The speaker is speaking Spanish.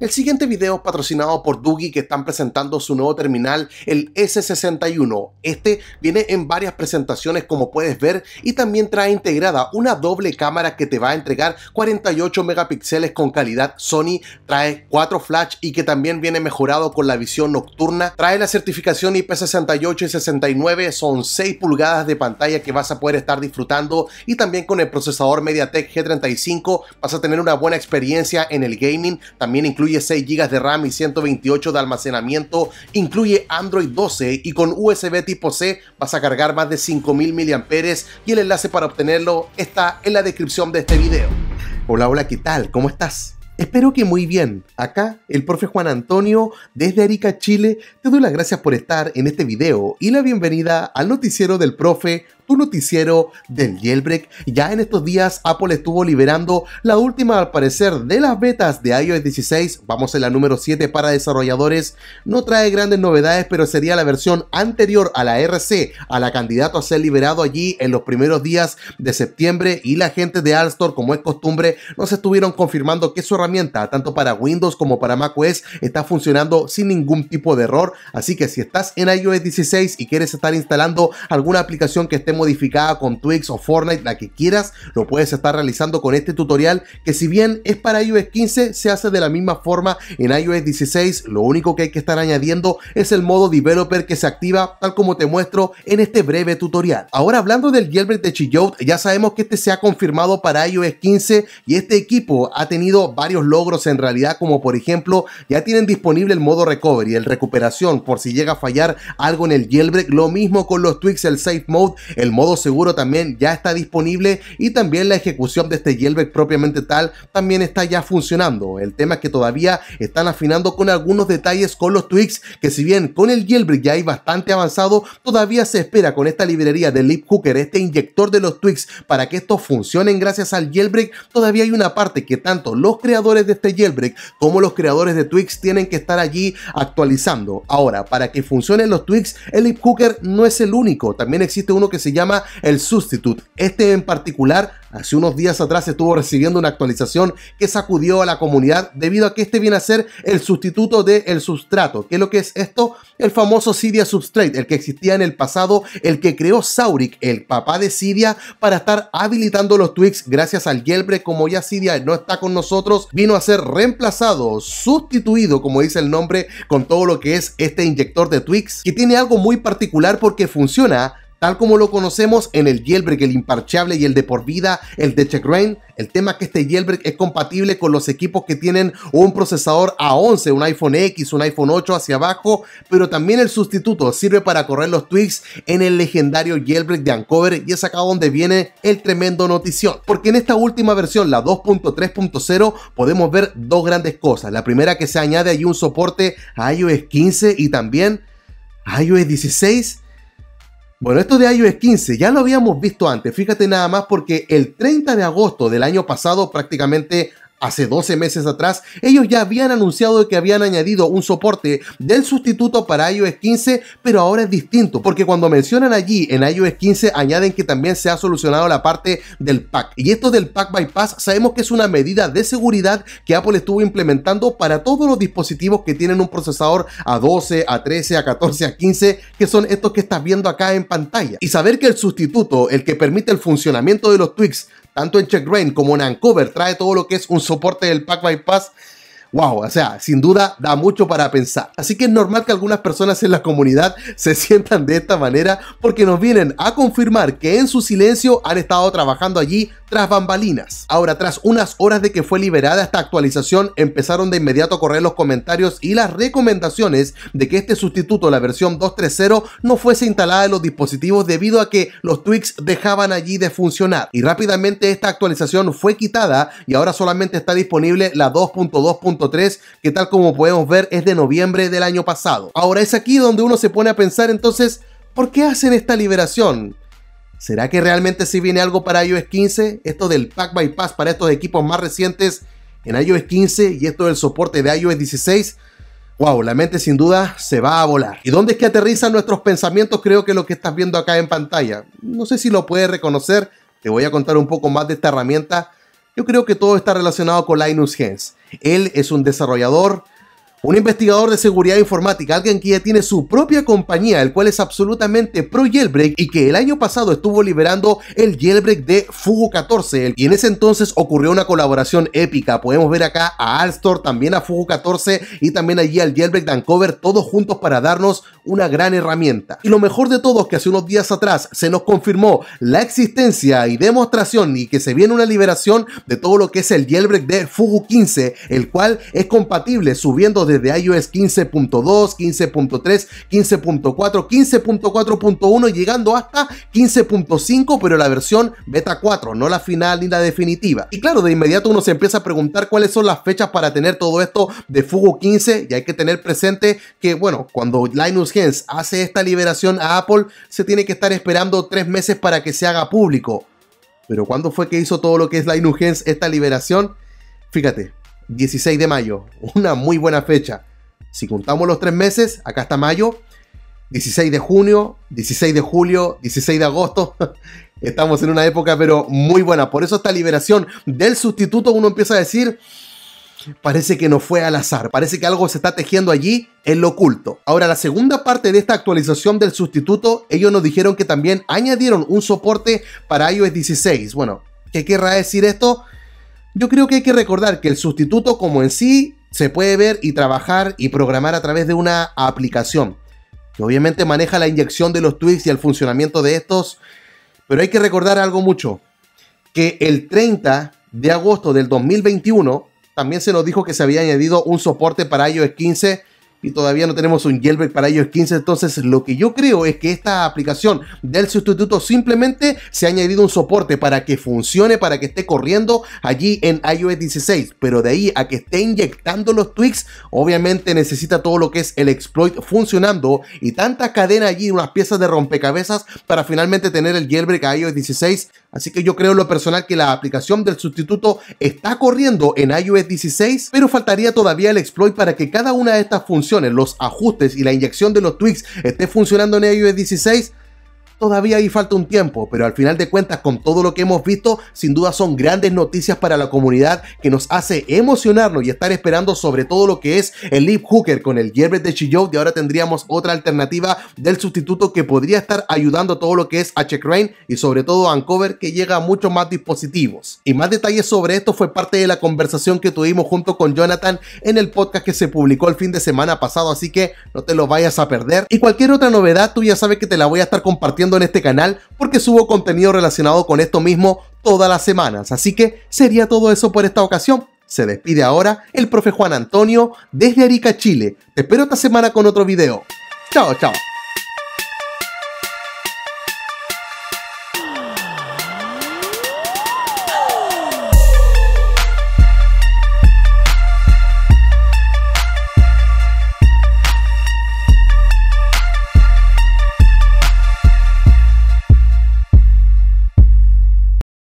El siguiente video es patrocinado por Doogie que están presentando su nuevo terminal, el S61. Este viene en varias presentaciones como puedes ver y también trae integrada una doble cámara que te va a entregar 48 megapíxeles con calidad Sony, trae 4 flash y que también viene mejorado con la visión nocturna, trae la certificación IP68 y 69, son 6 pulgadas de pantalla que vas a poder estar disfrutando y también con el procesador MediaTek G35 vas a tener una buena experiencia en el gaming, también incluye 6 GB de RAM y 128 de almacenamiento, incluye Android 12 y con USB tipo C vas a cargar más de 5000 mAh y el enlace para obtenerlo está en la descripción de este video. Hola, hola, ¿qué tal? ¿Cómo estás? Espero que muy bien. Acá, el profe Juan Antonio, desde Arica, Chile, te doy las gracias por estar en este video y la bienvenida al noticiero del profe tu noticiero del jailbreak. Ya en estos días Apple estuvo liberando la última al parecer de las betas de iOS 16, vamos en la número 7 para desarrolladores, no trae grandes novedades pero sería la versión anterior a la RC, a la candidato a ser liberado allí en los primeros días de septiembre. Y la gente de Alstor como es costumbre nos estuvieron confirmando que su herramienta tanto para Windows como para macOS está funcionando sin ningún tipo de error, así que si estás en iOS 16 y quieres estar instalando alguna aplicación que esté modificada con Twix o Fortnite, la que quieras, lo puedes estar realizando con este tutorial que si bien es para iOS 15, se hace de la misma forma en iOS 16, lo único que hay que estar añadiendo es el modo developer que se activa tal como te muestro en este breve tutorial. Ahora hablando del jailbreak de Chillout, ya sabemos que este se ha confirmado para iOS 15 y este equipo ha tenido varios logros en realidad como por ejemplo ya tienen disponible el modo recovery, el recuperación por si llega a fallar algo en el jailbreak, lo mismo con los tweaks, el safe mode, el modo seguro también ya está disponible y también la ejecución de este jailbreak propiamente tal también está ya funcionando. El tema es que todavía están afinando con algunos detalles con los tweaks que si bien con el jailbreak ya hay bastante avanzado, todavía se espera con esta librería de Lip Cooker, este inyector de los tweaks para que estos funcionen gracias al jailbreak, todavía hay una parte que tanto los creadores de este jailbreak como los creadores de tweaks tienen que estar allí actualizando. Ahora, para que funcionen los tweaks, el Lip Cooker no es el único, también existe uno que se llama llama el Substitute. Este en particular, hace unos días atrás estuvo recibiendo una actualización que sacudió a la comunidad debido a que este viene a ser el sustituto del el sustrato. ¿Qué es lo que es esto? El famoso Cydia Substrate, el que existía en el pasado, el que creó Saurik, el papá de Cydia, para estar habilitando los tweaks gracias al jailbreak. Como ya Cydia no está con nosotros, vino a ser reemplazado, sustituido, como dice el nombre, con todo lo que es este inyector de tweaks, que tiene algo muy particular porque funciona tal como lo conocemos en el jailbreak, el imparchable y el de por vida, el de Checkgrain. El tema es que este jailbreak es compatible con los equipos que tienen un procesador A11, un iPhone X, un iPhone 8 hacia abajo, pero también el sustituto sirve para correr los tweaks en el legendario jailbreak de Uncover y es acá donde viene el tremendo notición. Porque en esta última versión, la 2.3.0, podemos ver dos grandes cosas. La primera que se añade allí un soporte a iOS 15 y también a iOS 16 bueno, esto de iOS 15 ya lo habíamos visto antes, fíjate nada más porque el 30 de agosto del año pasado prácticamente Hace 12 meses atrás, ellos ya habían anunciado que habían añadido un soporte del sustituto para iOS 15, pero ahora es distinto, porque cuando mencionan allí en iOS 15 añaden que también se ha solucionado la parte del pack. Y esto del pack bypass sabemos que es una medida de seguridad que Apple estuvo implementando para todos los dispositivos que tienen un procesador A12, A13, A14, A15, que son estos que estás viendo acá en pantalla. Y saber que el sustituto, el que permite el funcionamiento de los tweaks, tanto en CheckRain como en Uncover, trae todo lo que es un soporte del Pack Bypass wow, o sea, sin duda da mucho para pensar. Así que es normal que algunas personas en la comunidad se sientan de esta manera porque nos vienen a confirmar que en su silencio han estado trabajando allí tras bambalinas. Ahora, tras unas horas de que fue liberada esta actualización, empezaron de inmediato a correr los comentarios y las recomendaciones de que este sustituto, la versión 2.3.0, no fuese instalada en los dispositivos debido a que los tweaks dejaban allí de funcionar. Y rápidamente esta actualización fue quitada y ahora solamente está disponible la 2.2 que tal como podemos ver es de noviembre del año pasado. Ahora es aquí donde uno se pone a pensar entonces, ¿por qué hacen esta liberación? ¿Será que realmente si viene algo para iOS 15? Esto del Pack Bypass para estos equipos más recientes en iOS 15 y esto del soporte de iOS 16. Wow, la mente sin duda se va a volar. ¿Y dónde es que aterrizan nuestros pensamientos? Creo que lo que estás viendo acá en pantalla. No sé si lo puedes reconocer. Te voy a contar un poco más de esta herramienta Yo creo que todo está relacionado con Linus Hens. Él es un desarrollador un investigador de seguridad informática, alguien que ya tiene su propia compañía, el cual es absolutamente pro jailbreak y que el año pasado estuvo liberando el jailbreak de Fugu 14 y en ese entonces ocurrió una colaboración épica. Podemos ver acá a Alstor, también a Fugu 14 y también allí al jailbreak de Uncover, todos juntos para darnos una gran herramienta. Y lo mejor de todo es que hace unos días atrás se nos confirmó la existencia y demostración y que se viene una liberación de todo lo que es el jailbreak de Fugu 15, el cual es compatible subiendo desde iOS 15.2, 15.3, 15.4, 15.4.1 llegando hasta 15.5, pero la versión beta 4, no la final ni la definitiva. Y claro, de inmediato uno se empieza a preguntar cuáles son las fechas para tener todo esto de Fugo 15 y hay que tener presente que, bueno, cuando Linus Hace esta liberación a Apple, se tiene que estar esperando tres meses para que se haga público. Pero ¿cuándo fue que hizo todo lo que es Gens esta liberación? Fíjate, 16 de mayo, una muy buena fecha. Si contamos los tres meses, acá está mayo, 16 de junio, 16 de julio, 16 de agosto. Estamos en una época pero muy buena. Por eso esta liberación del sustituto uno empieza a decir, parece que no fue al azar, parece que algo se está tejiendo allí en lo oculto. Ahora, la segunda parte de esta actualización del sustituto, ellos nos dijeron que también añadieron un soporte para iOS 16. Bueno, ¿qué querrá decir esto? Yo creo que hay que recordar que el sustituto como en sí se puede ver y trabajar y programar a través de una aplicación, que obviamente maneja la inyección de los tweets y el funcionamiento de estos, pero hay que recordar algo mucho, que el 30 de agosto del 2021 también se nos dijo que se había añadido un soporte para iOS 15 y todavía no tenemos un jailbreak para iOS 15. Entonces, lo que yo creo es que esta aplicación del sustituto simplemente se ha añadido un soporte para que funcione, para que esté corriendo allí en iOS 16. Pero de ahí a que esté inyectando los tweaks, obviamente necesita todo lo que es el exploit funcionando y tanta cadena allí, unas piezas de rompecabezas para finalmente tener el jailbreak a iOS 16. Así que yo creo en lo personal que la aplicación del sustituto está corriendo en iOS 16, pero faltaría todavía el exploit para que cada una de estas funciones los ajustes y la inyección de los tweaks esté funcionando en iOS 16, Todavía ahí falta un tiempo, pero al final de cuentas con todo lo que hemos visto, sin duda son grandes noticias para la comunidad que nos hace emocionarnos y estar esperando sobre todo lo que es el Leap Hooker con el Gearbest de Chiyou y ahora tendríamos otra alternativa del sustituto que podría estar ayudando todo lo que es H-Crane y sobre todo a Uncover que llega a muchos más dispositivos. Y más detalles sobre esto fue parte de la conversación que tuvimos junto con Jonathan en el podcast que se publicó el fin de semana pasado, así que no te lo vayas a perder. Y cualquier otra novedad, tú ya sabes que te la voy a estar compartiendo en este canal porque subo contenido relacionado con esto mismo todas las semanas. Así que sería todo eso por esta ocasión. Se despide ahora el profe Juan Antonio desde Arica, Chile. Te espero esta semana con otro video. Chao, chao.